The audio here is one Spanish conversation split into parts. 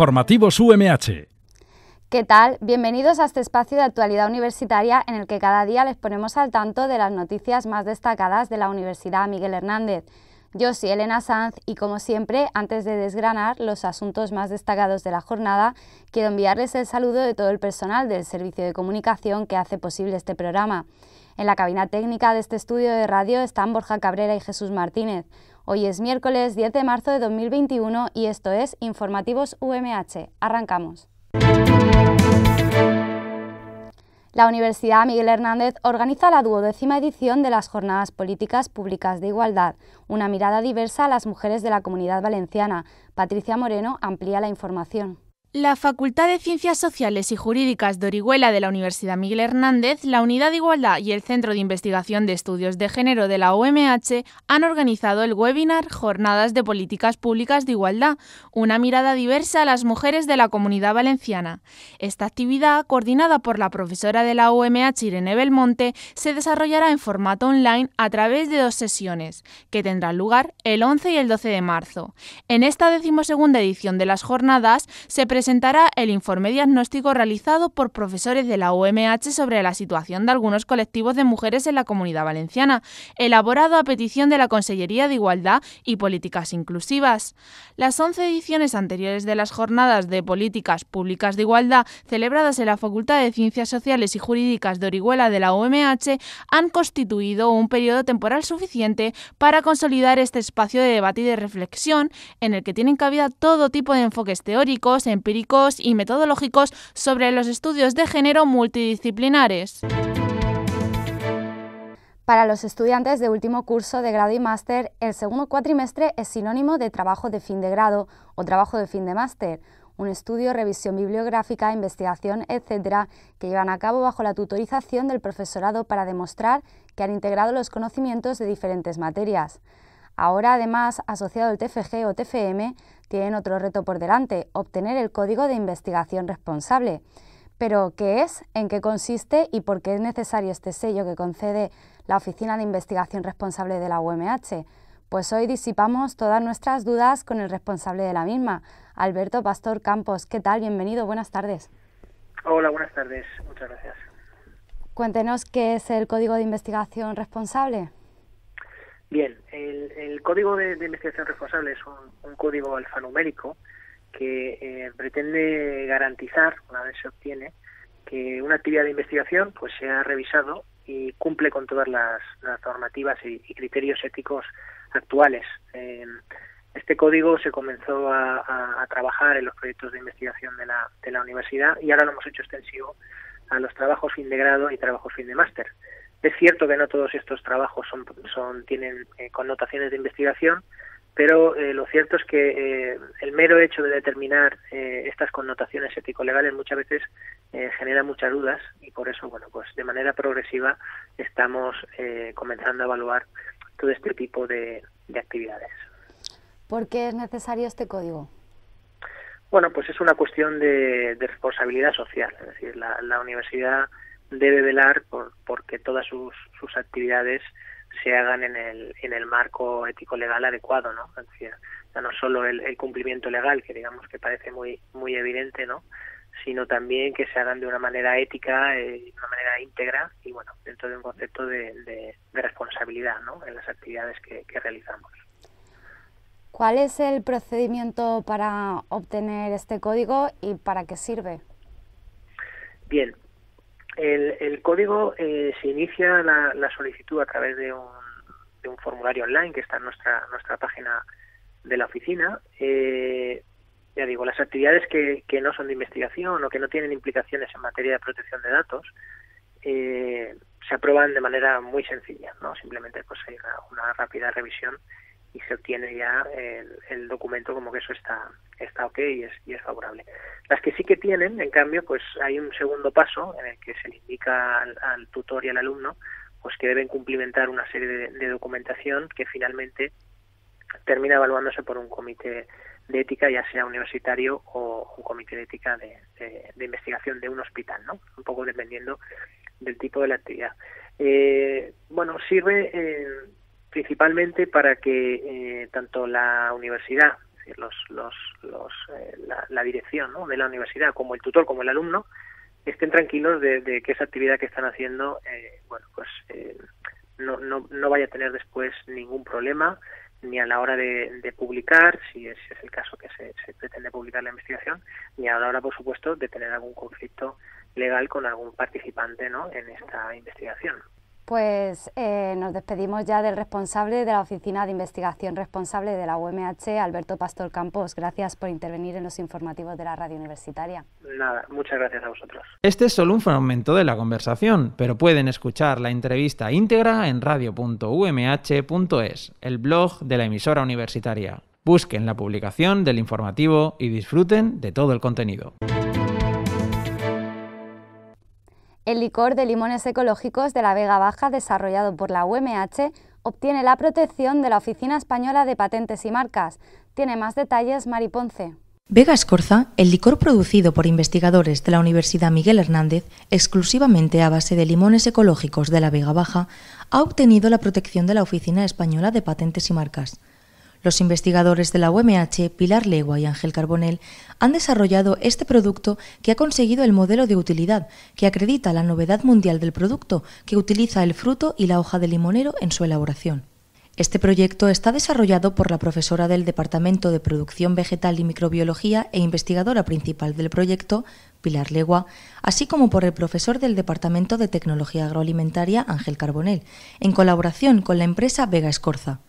Informativos UMH. ¿Qué tal? Bienvenidos a este espacio de actualidad universitaria en el que cada día les ponemos al tanto de las noticias más destacadas de la Universidad Miguel Hernández. Yo soy Elena Sanz y como siempre, antes de desgranar los asuntos más destacados de la jornada, quiero enviarles el saludo de todo el personal del Servicio de Comunicación que hace posible este programa. En la cabina técnica de este estudio de radio están Borja Cabrera y Jesús Martínez. Hoy es miércoles 10 de marzo de 2021 y esto es Informativos UMH. Arrancamos. La Universidad Miguel Hernández organiza la duodécima edición de las Jornadas Políticas Públicas de Igualdad, una mirada diversa a las mujeres de la comunidad valenciana. Patricia Moreno amplía la información. La Facultad de Ciencias Sociales y Jurídicas de Orihuela de la Universidad Miguel Hernández, la Unidad de Igualdad y el Centro de Investigación de Estudios de Género de la OMH han organizado el webinar Jornadas de Políticas Públicas de Igualdad, una mirada diversa a las mujeres de la comunidad valenciana. Esta actividad, coordinada por la profesora de la OMH Irene Belmonte, se desarrollará en formato online a través de dos sesiones, que tendrán lugar el 11 y el 12 de marzo. En esta decimosegunda edición de las jornadas se presentará el informe diagnóstico realizado por profesores de la UMH sobre la situación de algunos colectivos de mujeres en la comunidad valenciana, elaborado a petición de la Consellería de Igualdad y Políticas Inclusivas. Las 11 ediciones anteriores de las jornadas de políticas públicas de igualdad celebradas en la Facultad de Ciencias Sociales y Jurídicas de Orihuela de la UMH han constituido un periodo temporal suficiente para consolidar este espacio de debate y de reflexión en el que tienen cabida todo tipo de enfoques teóricos, y metodológicos sobre los estudios de género multidisciplinares. Para los estudiantes de último curso de grado y máster, el segundo cuatrimestre es sinónimo de trabajo de fin de grado o trabajo de fin de máster, un estudio, revisión bibliográfica, investigación, etcétera, que llevan a cabo bajo la tutorización del profesorado para demostrar que han integrado los conocimientos de diferentes materias. Ahora, además, asociado al TFG o TFM, tienen otro reto por delante, obtener el código de investigación responsable. Pero, ¿qué es? ¿En qué consiste? ¿Y por qué es necesario este sello que concede la Oficina de Investigación Responsable de la UMH? Pues hoy disipamos todas nuestras dudas con el responsable de la misma, Alberto Pastor Campos. ¿Qué tal? Bienvenido, buenas tardes. Hola, buenas tardes, muchas gracias. Cuéntenos qué es el Código de Investigación Responsable. Bien, el, Código de, Investigación Responsable es un, código alfanumérico que eh, pretende garantizar, una vez se obtiene, que una actividad de investigación pues sea revisado y cumple con todas las, normativas y, criterios éticos actuales. este código se comenzó a, trabajar en los proyectos de investigación de la, de la universidad y ahora lo hemos hecho extensivo a los trabajos fin de grado y trabajos fin de máster. Es cierto que no todos estos trabajos son, son tienen eh, connotaciones de investigación, pero eh, lo cierto es que eh, el mero hecho de determinar estas connotaciones ético-legales muchas veces genera muchas dudas y por eso, bueno, pues de manera progresiva estamos comenzando a evaluar todo este tipo de, actividades. ¿Por qué es necesario este código? Bueno, pues es una cuestión de, responsabilidad social, es decir, la, la universidad debe velar por porque todas sus, sus actividades se hagan en el, en el marco ético legal adecuado, ¿no? Es decir, ya no solo el, el, cumplimiento legal, que digamos que parece muy, muy evidente, ¿no? sino también que se hagan de una manera ética, eh, de una manera íntegra y bueno, dentro de un concepto de, de, responsabilidad ¿no? en las actividades que, que realizamos. ¿Cuál es el procedimiento para obtener este código y para qué sirve? Bien, el, código eh, se inicia la, solicitud a través de un, de un, formulario online que está en nuestra, nuestra página de la oficina. Eh, ya digo, las actividades que, que no son de investigación o que no tienen implicaciones en materia de protección de datos eh, se aprueban de manera muy sencilla, ¿no? Simplemente pues hay una rápida revisión y se obtiene ya el, documento como que eso está está ok y es, y es favorable. Las que sí que tienen, en cambio, pues hay un segundo paso en el que se le indica al, tutor y al alumno pues que deben cumplimentar una serie de, documentación que finalmente termina evaluándose por un comité de ética, ya sea universitario o un comité de ética de, de, investigación de un hospital, ¿no? Un poco dependiendo del tipo de la actividad. Eh, bueno, sirve eh, principalmente para que eh, tanto la universidad, decir, los, los, eh, la, dirección de la universidad, como el tutor, como el alumno, estén tranquilos de, que esa actividad que están haciendo, eh, bueno, pues no, no, no vaya a tener después ningún problema ni a la hora de, publicar, si es, es, el caso que se, se, pretende publicar la investigación, ni a la hora, por supuesto, de tener algún conflicto legal con algún participante ¿no? en esta investigación pues eh, nos despedimos ya del responsable de la Oficina de Investigación Responsable de la UMH, Alberto Pastor Campos. Gracias por intervenir en los informativos de la radio universitaria. Nada, muchas gracias a vosotros. Este es solo un fragmento de la conversación, pero pueden escuchar la entrevista íntegra en radio.umh.es, el blog de la emisora universitaria. Busquen la publicación del informativo y disfruten de todo el contenido. El licor de limones ecológicos de la Vega Baja, desarrollado por la UMH, obtiene la protección de la Oficina Española de Patentes y Marcas. Tiene más detalles Mari Ponce. Vega Escorza, el licor producido por investigadores de la Universidad Miguel Hernández, exclusivamente a base de limones ecológicos de la Vega Baja, ha obtenido la protección de la Oficina Española de Patentes y Marcas. Los investigadores de la UMH, Pilar Legua y Ángel Carbonell, han desarrollado este producto que ha conseguido el modelo de utilidad, que acredita la novedad mundial del producto, que utiliza el fruto y la hoja de limonero en su elaboración. Este proyecto está desarrollado por la profesora del Departamento de Producción Vegetal y Microbiología e investigadora principal del proyecto, Pilar Legua, así como por el profesor del Departamento de Tecnología Agroalimentaria, Ángel Carbonell, en colaboración con la empresa Vega Escorza.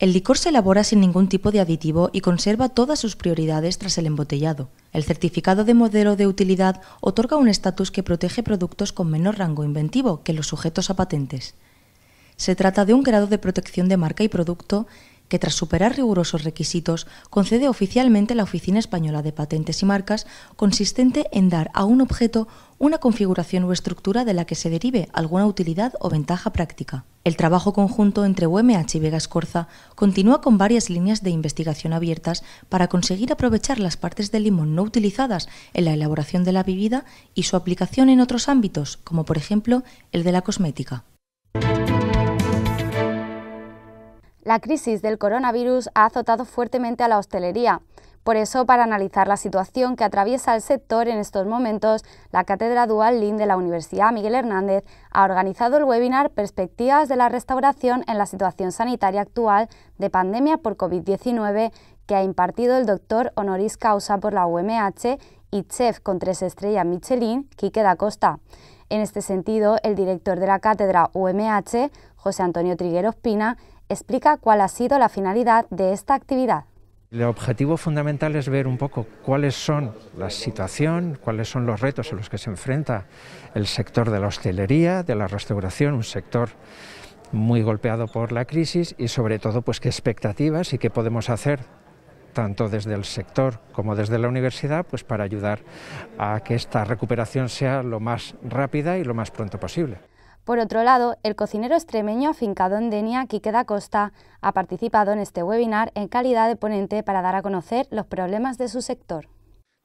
El licor se elabora sin ningún tipo de aditivo y conserva todas sus prioridades tras el embotellado. El certificado de modelo de utilidad otorga un estatus que protege productos con menor rango inventivo que los sujetos a patentes. Se trata de un grado de protección de marca y producto que tras superar rigurosos requisitos concede oficialmente la Oficina Española de Patentes y Marcas, consistente en dar a un objeto una configuración o estructura de la que se derive alguna utilidad o ventaja práctica. El trabajo conjunto entre UMH y Vega Escorza continúa con varias líneas de investigación abiertas para conseguir aprovechar las partes del limón no utilizadas en la elaboración de la bebida y su aplicación en otros ámbitos, como por ejemplo el de la cosmética. La crisis del coronavirus ha azotado fuertemente a la hostelería. Por eso, para analizar la situación que atraviesa el sector en estos momentos, la Cátedra Dual Lin de la Universidad Miguel Hernández ha organizado el webinar Perspectivas de la restauración en la situación sanitaria actual de pandemia por COVID-19 que ha impartido el doctor honoris causa por la UMH y chef con tres estrellas Michelin, Quique da Costa. En este sentido, el director de la cátedra UMH, José Antonio Trigueros Pina, explica cuál ha sido la finalidad de esta actividad. El objetivo fundamental es ver un poco cuáles son la situación, cuáles son los retos a los que se enfrenta el sector de la hostelería, de la restauración, un sector muy golpeado por la crisis y sobre todo pues qué expectativas y qué podemos hacer tanto desde el sector como desde la universidad pues para ayudar a que esta recuperación sea lo más rápida y lo más pronto posible. Por otro lado, el cocinero extremeño afincado en Denia, Quique da Costa, ha participado en este webinar en calidad de ponente para dar a conocer los problemas de su sector.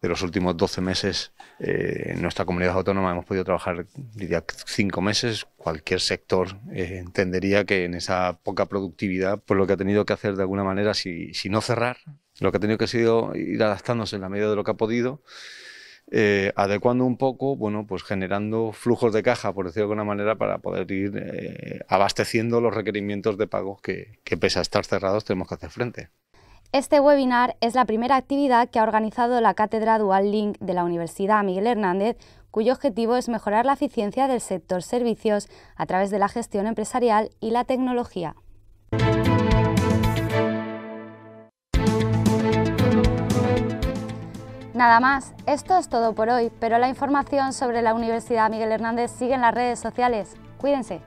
De los últimos 12 meses, eh, en nuestra comunidad autónoma hemos podido trabajar, diría, cinco meses. Cualquier sector eh, entendería que en esa poca productividad, pues lo que ha tenido que hacer de alguna manera, si, si no cerrar, lo que ha tenido que sido ir adaptándose en la medida de lo que ha podido eh, adecuando un poco, bueno, pues generando flujos de caja, por decirlo de alguna manera, para poder ir eh, abasteciendo los requerimientos de pago que, que, pese a estar cerrados, tenemos que hacer frente. Este webinar es la primera actividad que ha organizado la Cátedra Dual Link de la Universidad Miguel Hernández, cuyo objetivo es mejorar la eficiencia del sector servicios a través de la gestión empresarial y la tecnología. Nada más, esto es todo por hoy, pero la información sobre la Universidad Miguel Hernández sigue en las redes sociales. Cuídense.